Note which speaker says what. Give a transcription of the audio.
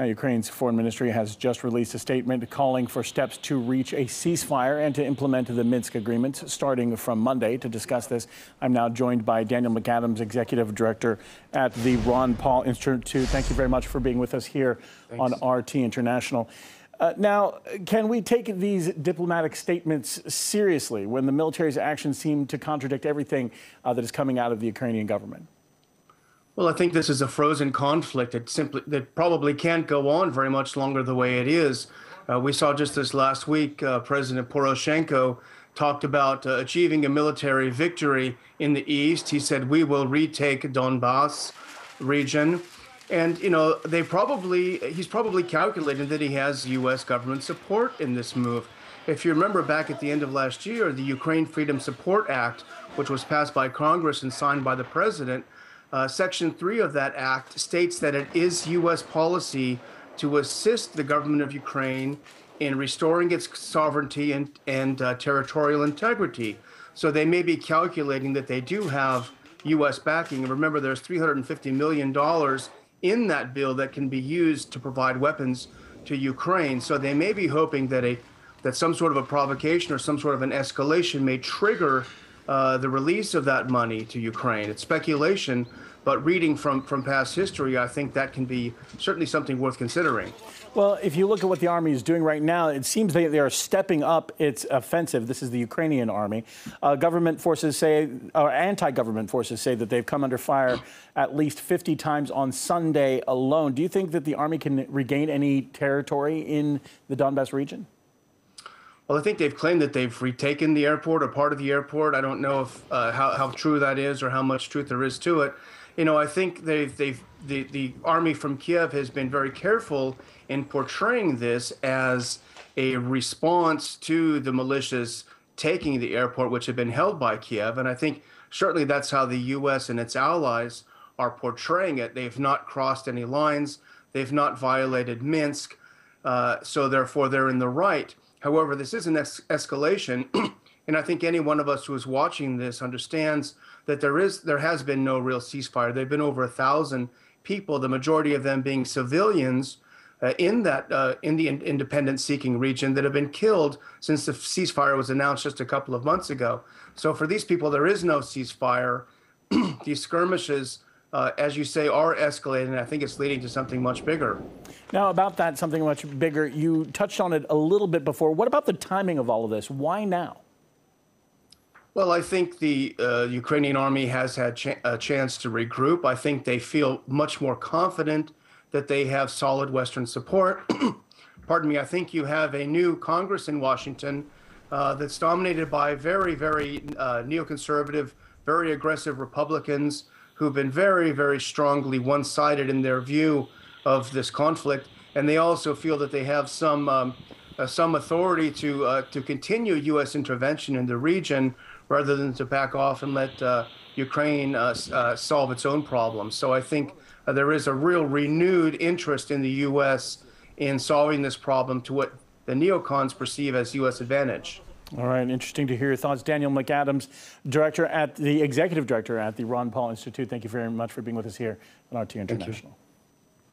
Speaker 1: Now, Ukraine's foreign ministry has just released a statement calling for steps to reach a ceasefire and to implement the Minsk agreements starting from Monday. To discuss this, I'm now joined by Daniel McAdams, Executive Director at the Ron Paul Institute. Thank you very much for being with us here Thanks. on RT International. Uh, now, can we take these diplomatic statements seriously when the military's actions seem to contradict everything uh, that is coming out of the Ukrainian government?
Speaker 2: Well, I think this is a frozen conflict that simply that probably can't go on very much longer the way it is. Uh, we saw just this last week, uh, President Poroshenko talked about uh, achieving a military victory in the east. He said, "We will retake Donbass region." And you know, they probably he's probably calculated that he has U.S. government support in this move. If you remember back at the end of last year, the Ukraine Freedom Support Act, which was passed by Congress and signed by the president, uh, Section 3 of that act states that it is U.S. policy to assist the government of Ukraine in restoring its sovereignty and, and uh, territorial integrity. So they may be calculating that they do have U.S. backing. And remember, there's $350 million in that bill that can be used to provide weapons to Ukraine. So they may be hoping that a that some sort of a provocation or some sort of an escalation may trigger uh, the release of that money to Ukraine. It's speculation, but reading from, from past history, I think that can be certainly something worth considering.
Speaker 1: Well, if you look at what the army is doing right now, it seems they, they are stepping up its offensive. This is the Ukrainian army. Uh, government forces say, or anti government forces say that they've come under fire at least 50 times on Sunday alone. Do you think that the army can regain any territory in the Donbass region?
Speaker 2: Well, I think they've claimed that they've retaken the airport or part of the airport. I don't know if uh, how, how true that is or how much truth there is to it. You know, I think they've they've the, the army from Kiev has been very careful in portraying this as a response to the militias taking the airport, which had been held by Kiev. And I think certainly that's how the U.S. and its allies are portraying it. They've not crossed any lines. They've not violated Minsk. Uh, so therefore, they're in the right. However, this is an es- escalation, and I think any one of us who is watching this understands that there is there has been no real ceasefire. There've been over a thousand people, the majority of them being civilians. Uh, in that uh, in the in- independent seeking region that have been killed since the ceasefire was announced just a couple of months ago. So for these people, there is no ceasefire. these skirmishes uh, as you say, are escalating. And I think it's leading to something much bigger.
Speaker 1: Now, about that, something much bigger, you touched on it a little bit before. What about the timing of all of this? Why now?
Speaker 2: Well, I think the uh, Ukrainian army has had a chance to regroup. I think they feel much more confident that they have solid Western support. Pardon me. I think you have a new Congress in Washington uh, that's dominated by very, very uh, neoconservative, very aggressive Republicans who've been very, very strongly one sided in their view of this conflict. And they also feel that they have some, um, uh, some authority to, uh, to continue U.S. intervention in the region rather than to back off and let uh, Ukraine uh, uh, solve its own problems. So I think uh, there is a real renewed interest in the U.S. in solving this problem to what the neocons perceive as U.S. advantage.
Speaker 1: All right, interesting to hear your thoughts. Daniel McAdams, director at the executive director at the Ron Paul Institute. Thank you very much for being with us here on RT International.